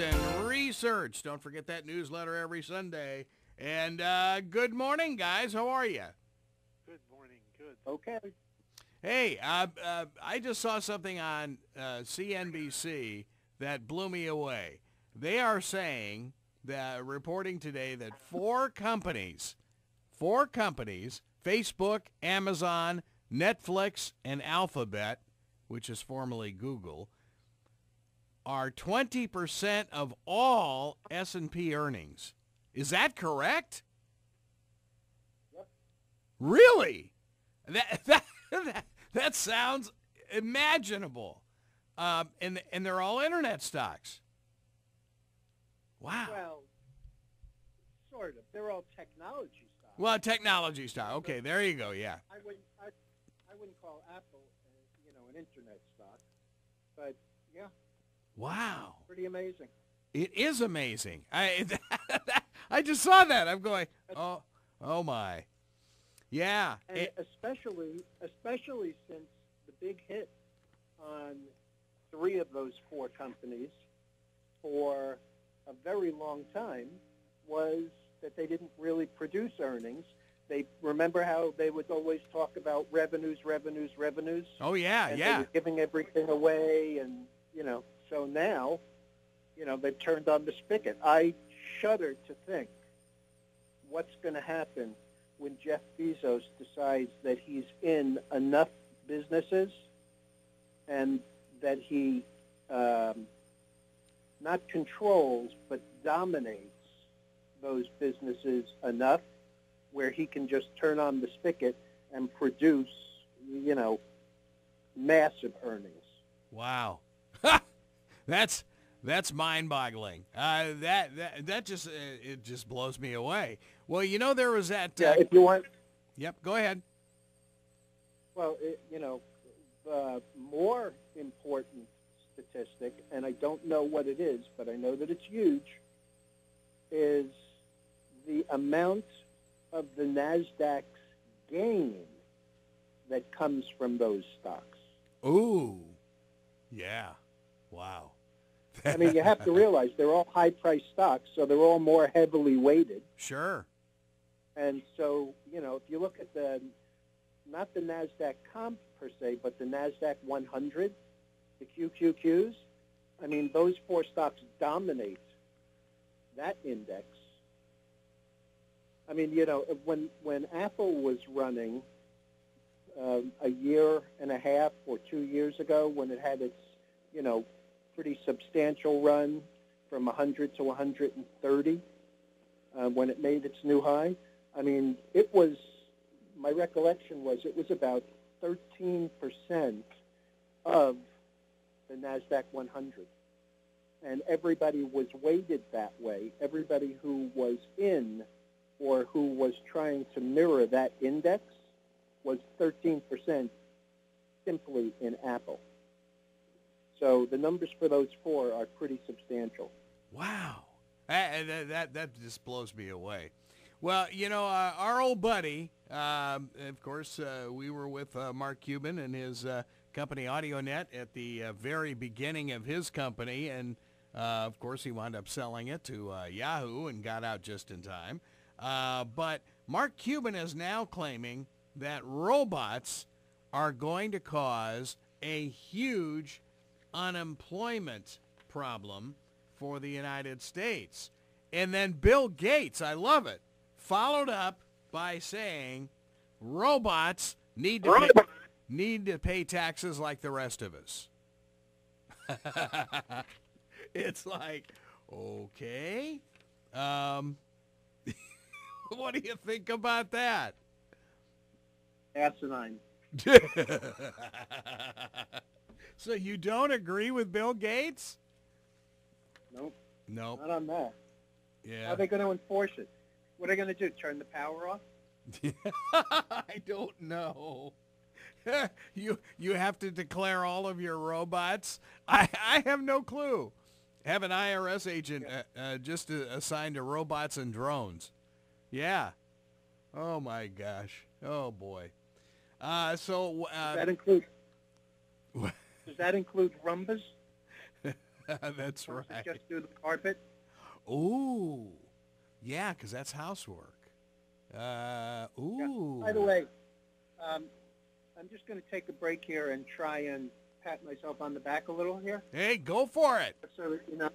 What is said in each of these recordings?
and research. Don't forget that newsletter every Sunday. And uh, good morning, guys. How are you? Good morning. Good. Okay. Hey, uh, uh, I just saw something on uh, CNBC that blew me away. They are saying that reporting today that four companies, four companies, Facebook, Amazon, Netflix, and Alphabet, which is formerly Google, are 20% of all S&P earnings. Is that correct? Yep. Really? That that that, that sounds imaginable. Um, and and they're all internet stocks. Wow. Well, sort of. They're all technology stocks. Well, technology stock. Okay, there you go. Yeah. I wouldn't. I, I wouldn't call Apple, uh, you know, an internet stock, but yeah, Wow. pretty amazing. It is amazing. I I just saw that. I'm going. Oh oh my. Yeah. And It- especially, especially since the big hit on three of those four companies for a very long time was that they didn't really produce earnings. They remember how they would always talk about revenues, revenues, revenues. oh yeah. Yeah. were giving everything away, and you know, so now, you know, they've turned on the spigot. I shudder to think what's going to happen when Jeff Bezos decides that he's in enough businesses and that he um, not controls but dominates those businesses enough where he can just turn on the spigot and produce, you know, massive earnings. Wow. that's that's mind-boggling. Uh, that that that just uh, it just blows me away. Well, you know there was that. Yeah, Uh, if you want, yep. Go ahead. well, it, you know, the more important statistic, and I don't know what it is, but I know that it's huge, is the amount of the Nasdaq's gain that comes from those stocks. Ooh. Yeah. Wow. I mean, you have to realize they're all high-priced stocks, so they're all more heavily weighted. Sure. And so, you know, if you look at the, not the NASDAQ comp per se, but the NASDAQ 100, the QQQs, I mean, those four stocks dominate that index. I mean, you know, when, when Apple was running um, a year and a half or two years ago, when it had its, you know, pretty substantial run from 100 to 130, uh, when it made its new high, I mean, it was, my recollection was it was about 13% of the NASDAQ 100. And everybody was weighted that way. Everybody who was in or who was trying to mirror that index was 13% simply in Apple. So the numbers for those four are pretty substantial. Wow. That, that, that, just blows me away. Well, you know, uh, our old buddy, um, of course, uh, we were with uh, Mark Cuban and his uh, company AudioNet at the uh, very beginning of his company. And, uh, of course, he wound up selling it to Yahoo and got out just in time. But Mark Cuban is now claiming that robots are going to cause a huge unemployment problem for the United States. And then Bill Gates, I love it, followed up by saying robots need to pay, need to pay taxes like the rest of us. it's like, okay. Um, what do you think about that? Asinine. so you don't agree with Bill Gates? Nope, Nope. not on that. How Yeah. are they going to enforce it? What are they going to do? Turn the power off? I don't know. you you have to declare all of your robots. I I have no clue. Have an IRS agent uh, uh, just uh, assigned to robots and drones. Yeah. Oh my gosh. Oh boy. Uh, so uh, that include? Does that include Roombas? that's right. Just do the carpet. Ooh, yeah, because that's housework. Uh, ooh. By the way, um, I'm just going to take a break here and try and pat myself on the back a little here. Hey, go for it. so that you know.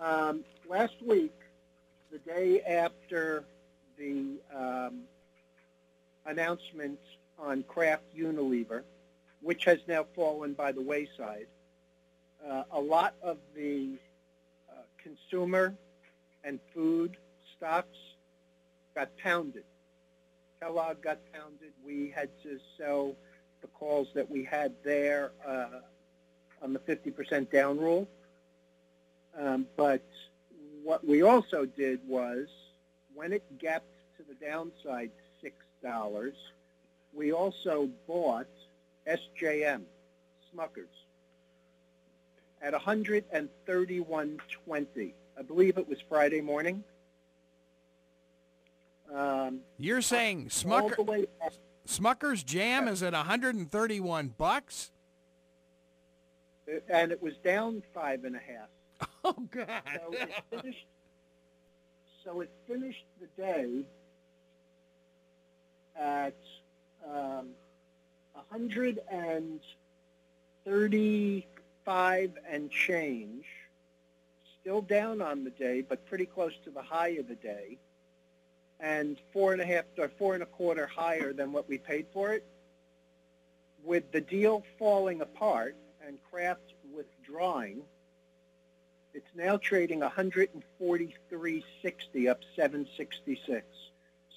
Um, last week, the day after the um, announcement on Kraft Unilever, which has now fallen by the wayside, uh, a lot of the uh, consumer and food stocks got pounded. Kellogg got pounded. We had to sell the calls that we had there uh, on the 50% down rule. Um, but what we also did was, when it gapped to the downside $6, we also bought SJM, Smuckers, at 131.20. I believe it was Friday morning. Um, You're saying Smucker, the way back. Smucker's Jam is at 131 bucks? and it was down five and a half. Oh God! So it finished. So it finished the day at um, 135 and change. Still down on the day, but pretty close to the high of the day, and four and a half or four and a quarter higher than what we paid for it. With the deal falling apart and Kraft withdrawing, it's now trading 143.60, up 766.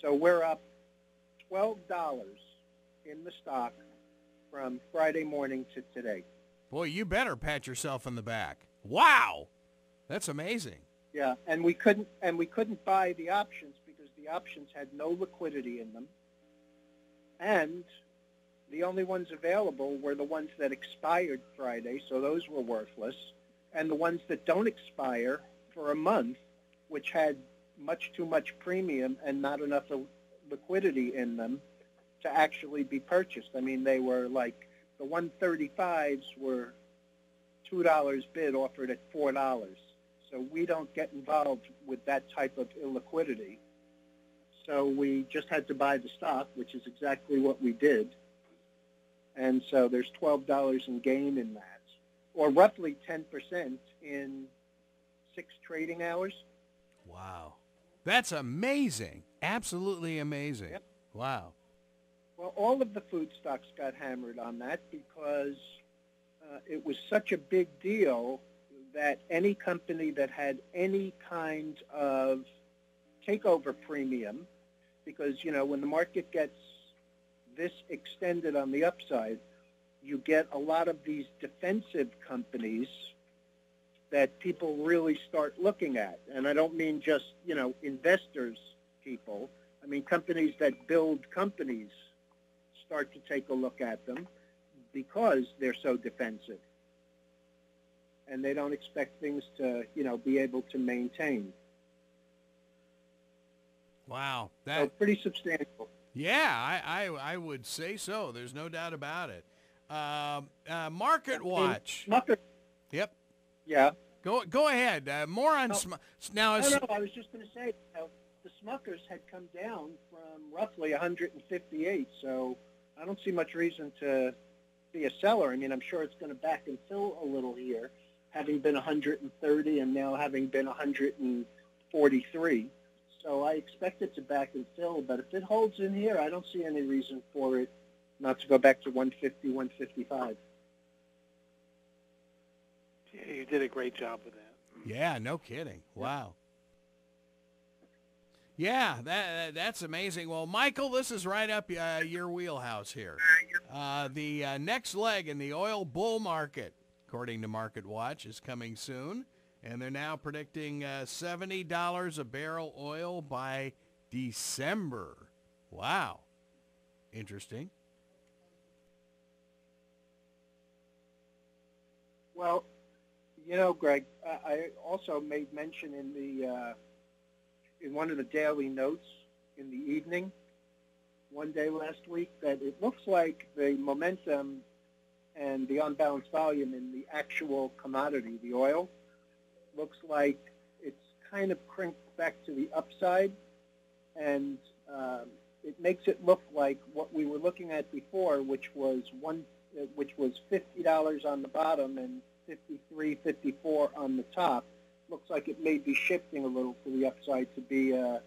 So we're up $12 in the stock from Friday morning to today. Boy, you better pat yourself on the back. Wow, that's amazing. Yeah, and we couldn't and we couldn't buy the options because the options had no liquidity in them. And the only ones available were the ones that expired Friday, so those were worthless. And the ones that don't expire for a month, which had much too much premium and not enough liquidity in them to actually be purchased. I mean, they were like the 135s were $2 bid offered at $4. So we don't get involved with that type of illiquidity. So we just had to buy the stock, which is exactly what we did. And so there's $12 in gain in that, or roughly 10% in six trading hours. Wow, that's amazing. Absolutely amazing. Yep. Wow. Well, all of the food stocks got hammered on that because uh, it was such a big deal that any company that had any kind of takeover premium, because, you know, when the market gets this extended on the upside, you get a lot of these defensive companies that people really start looking at. And I don't mean just, you know, investors, people. I mean companies that build companies start to take a look at them because they're so defensive. And they don't expect things to, you know, be able to maintain. Wow. So That pretty substantial. yeah, I, I I would say so. There's no doubt about it. Um, uh, Market Watch. Smucker, Yep. yeah. Go go ahead. Uh, more on No. Sm- now. No, no, I was just going to say, you know, the Smuckers had come down from roughly 158, so I don't see much reason to be a seller. I mean, I'm sure it's going to back and fill a little here, having been 130 and now having been 143. So I expect it to back and fill, but if it holds in here, I don't see any reason for it not to go back to 150, 155. Yeah, you did a great job with that. Yeah, no kidding. Wow. Yeah, that that's amazing. Well, Michael, this is right up uh, your wheelhouse here. Uh, the uh, next leg in the oil bull market, according to Market Watch, is coming soon, and they're now predicting uh, seventy dollars a barrel oil by December. Wow, interesting. Well, you know, Greg, I also made mention in the uh, in one of the daily notes in the evening one day last week that it looks like the momentum and the unbalanced volume in the actual commodity, the oil, looks like it's kind of crinked back to the upside, and um, it makes it look like what we were looking at before, which was one, which was fifty dollars on the bottom and 53, 54 on the top. Looks like it may be shifting a little to the upside to be, uh,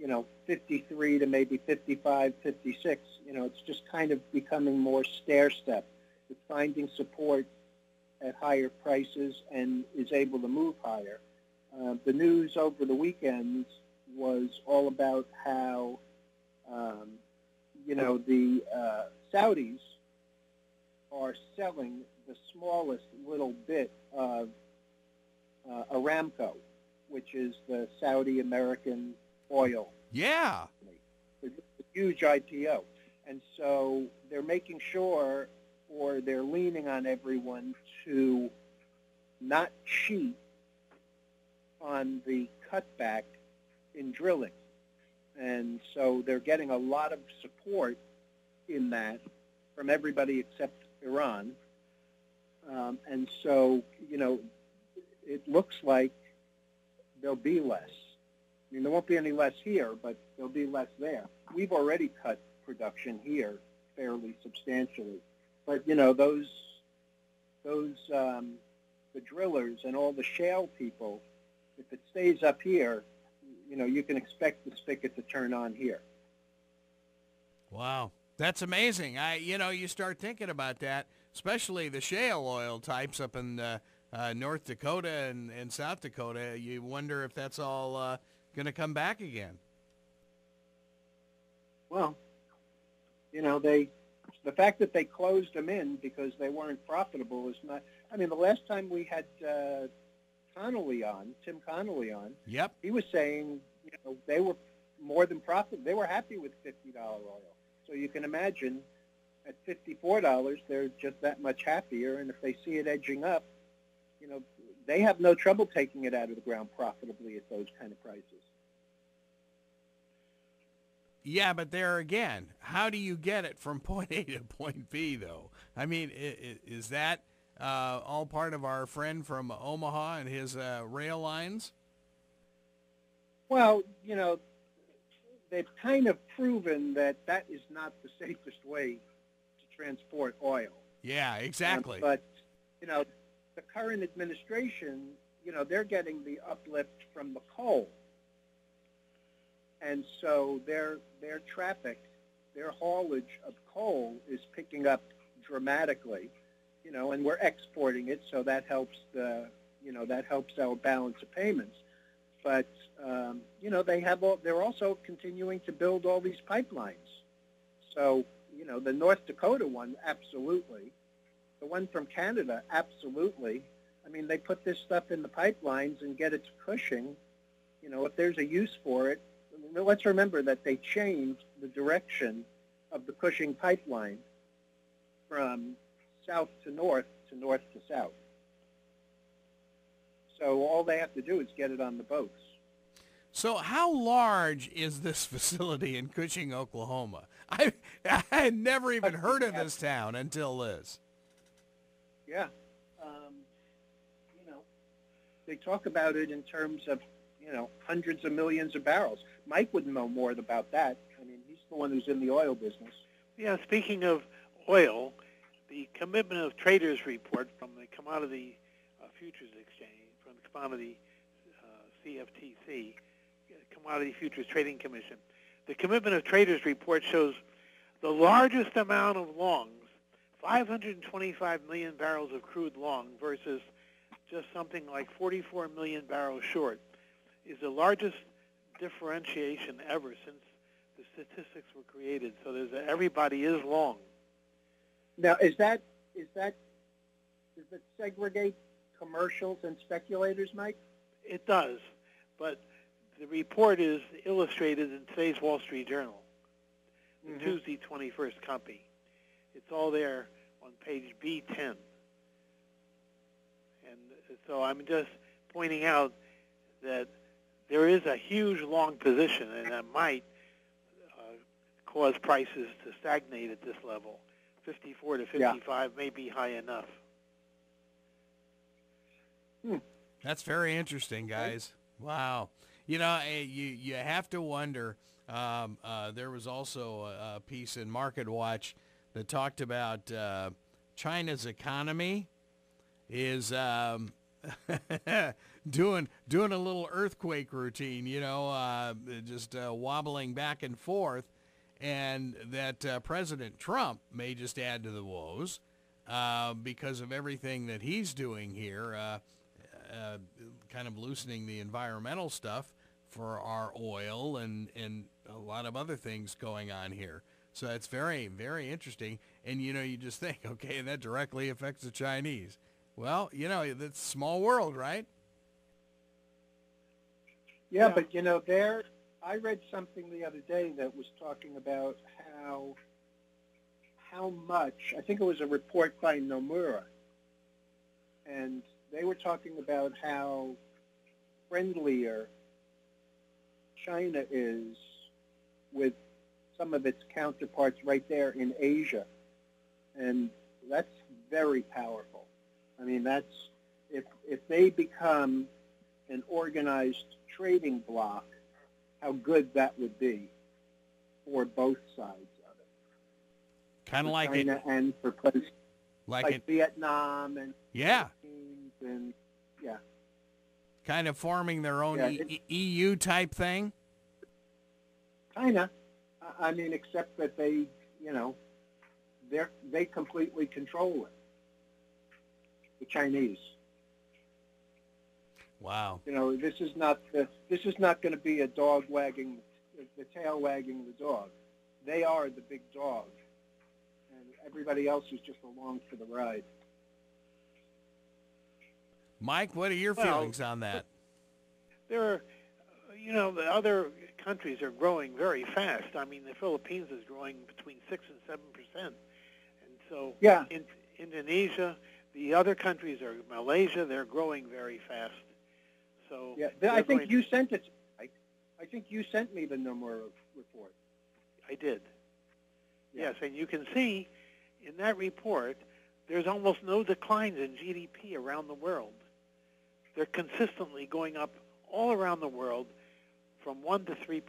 you know, 53 to maybe 55, 56. You know, it's just kind of becoming more stair step. It's finding support at higher prices and is able to move higher. Uh, the news over the weekends was all about how, um, you know, the uh, Saudis are selling the smallest little bit of uh, Aramco, which is the Saudi American oil. Yeah. It's a huge IPO. And so they're making sure or they're leaning on everyone to not cheat on the cutback in drilling. And so they're getting a lot of support in that from everybody except Iran. Um, and so, you know, it looks like there'll be less. I mean, there won't be any less here, but there'll be less there. We've already cut production here fairly substantially. But, you know, those, those, um, the drillers and all the shale people, if it stays up here, you know, you can expect the spigot to turn on here. Wow. That's amazing. I, you know, you start thinking about that, especially the shale oil types up in uh, uh, North Dakota and, and South Dakota. You wonder if that's all uh, going to come back again. Well, you know, they the fact that they closed them in because they weren't profitable is not. I mean, the last time we had uh, Connolly on, Tim Connolly on, Yep. he was saying, you know, they were more than profit. They were happy with fifty dollar oil. So you can imagine, at fifty four dollars, they're just that much happier. And if they see it edging up, you know, they have no trouble taking it out of the ground profitably at those kind of prices. Yeah, but there again, how do you get it from point A to point B, though? I mean, is that uh, all part of our friend from Omaha and his uh, rail lines? Well, you know, they've kind of proven that that is not the safest way to transport oil. Yeah, Um, exactly. but, you know, the current administration, you know, they're getting the uplift from the coal. And so their, their traffic, their haulage of coal is picking up dramatically, you know, and we're exporting it, so that helps the, you know, that helps our balance of payments. But, um, you know, they have all, they're also continuing to build all these pipelines. So, you know, the North Dakota one, absolutely. The one from Canada, absolutely. I mean, they put this stuff in the pipelines and get it to Cushing. You know, if there's a use for it, let's remember that they changed the direction of the Cushing pipeline from south to north to north to south. So all they have to do is get it on the boats. So how large is this facility in Cushing, Oklahoma? I, I had never even heard of this town until this. Yeah. Um, you know, they talk about it in terms of, you know, hundreds of millions of barrels. Mike would know more about that. I mean, he's the one who's in the oil business. Yeah, speaking of oil, the commitment of traders report from the Commodity uh, Futures Exchange, from the Commodity uh, CFTC, uh, Commodity Futures Trading Commission, the commitment of traders report shows the largest amount of longs, 525 million barrels of crude long versus just something like 44 million barrels short, is the largest differentiation ever since the statistics were created. So there's a, everybody is long. Now, is that is that does it segregate commercials and speculators, Mike? It does, but the report is illustrated in today's Wall Street Journal, the Mhm. Tuesday 21st copy. It's all there on page B10. And so I'm just pointing out that there is a huge long position, and that might uh, cause prices to stagnate at this level. 54 to Yeah. 55 may be high enough. That's very interesting, guys. Wow. You know, eh, you you have to wonder. Um, uh, there was also a, a piece in Market Watch that talked about uh, China's economy is um, doing doing a little earthquake routine. You know, uh, just uh, wobbling back and forth, and that uh, President Trump may just add to the woes uh, because of everything that he's doing here. Uh, uh, kind of loosening the environmental stuff for our oil and, and a lot of other things going on here. So it's very, very interesting. And, you know, you just think, okay, that directly affects the Chinese. Well, you know, it's a small world, right? Yeah, Yeah. but you know, there, I read something the other day that was talking about how, how much, I think it was a report by Nomura, and they were talking about how friendlier China is with some of its counterparts right there in Asia. And that's very powerful. I mean, that's, if, if they become an organized trading bloc, how good that would be for both sides of it. Kind of like it, China and for places like like it, Vietnam and yeah, Philippines and yeah. kind of forming their own Yeah, E- EU type thing. China, I- I mean, except that they, you know, they they completely control it. The Chinese. Wow. You know, this is not the, this is not going to be a dog wagging the tail wagging the dog. They are the big dog, and everybody else is just along for the ride. Mike, what are your Well, feelings on that? There are, uh, you know, the other countries are growing very fast. I mean, the Philippines is growing between 6 and 7 percent. And so Yeah. in, Indonesia, the other countries are Malaysia, they're growing very fast. So Yeah, I think you sent it. I, I think you sent me the Nomura report. I did. Yeah. Yes, and you can see in that report there's almost no declines in GDP around the world. They're consistently going up all around the world from 1 to 3%.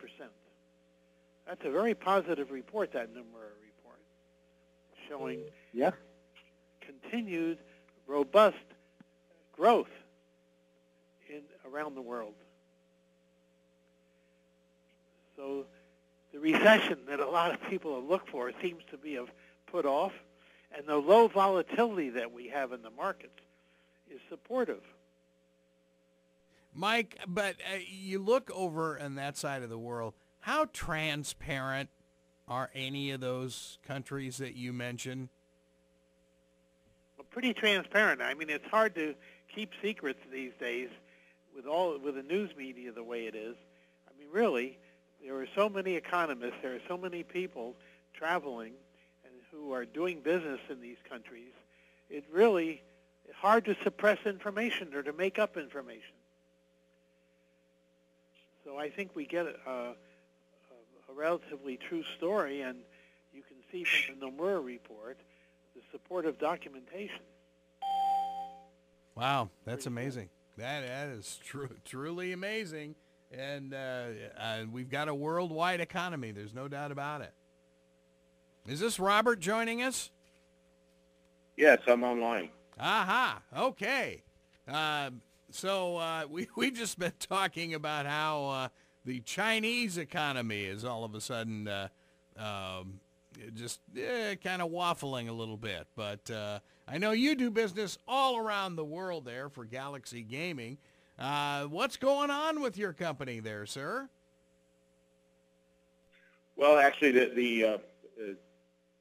That's a very positive report, that Nomura report, showing Yeah. continued robust growth in around the world. So the recession that a lot of people have looked for seems to be put off, and the low volatility that we have in the markets is supportive. Mike, but uh, you look over on that side of the world, how transparent are any of those countries that you mentioned? Well, pretty transparent. I mean, it's hard to keep secrets these days with all with the news media the way it is. I mean, really, there are so many economists, there are so many people traveling and who are doing business in these countries. It really hard to suppress information or to make up information. So I think we get a, a, a relatively true story, and you can see from the Nomura report the supportive documentation. Wow, that's Pretty cool. amazing. That that is true, truly amazing, and uh, uh, we've got a worldwide economy. There's no doubt about it. Is this Robert joining us? Yes, I'm online. Aha. Okay. Um, so uh, we we just been talking about how uh, the Chinese economy is all of a sudden uh, um, just eh, kind of waffling a little bit. But uh, I know you do business all around the world there for Galaxy Gaming. Uh, what's going on with your company there, sir? Well, actually, the the, uh,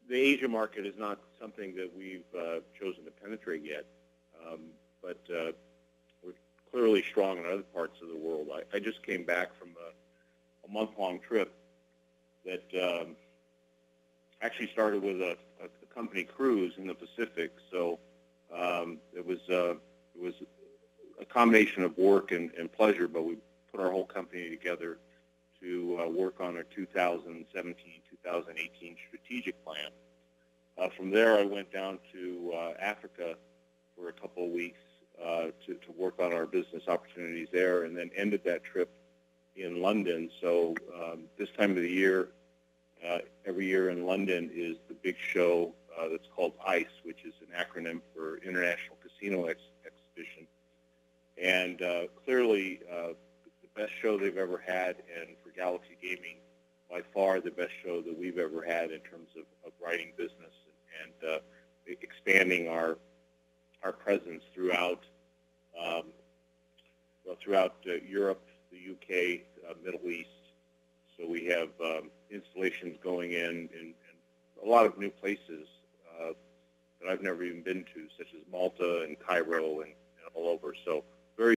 the Asia market is not something that we've chosen to penetrate yet, um, but clearly strong in other parts of the world. I, I just came back from a, a month-long trip that um, actually started with a, a, a company cruise in the Pacific. So um, it was uh, it was a combination of work and, and pleasure, but we put our whole company together to uh, work on our 2017-2018 strategic plan. Uh, from there, I went down to uh, Africa for a couple of weeks uh, to, to work on our business opportunities there, and then ended that trip in London. So um, this time of the year, uh, every year in London is the big show uh, that's called ICE, which is an acronym for International Casino Ex- Exhibition. And uh, clearly, uh, the best show they've ever had, and for Galaxy Gaming, by far the best show that we've ever had in terms of, of writing business and uh, expanding our our presence throughout um, well throughout uh, Europe, the UK, uh, Middle East. So we have um, installations going in, in, in a lot of new places uh, that I've never even been to, such as Malta and Cairo and, and all over. So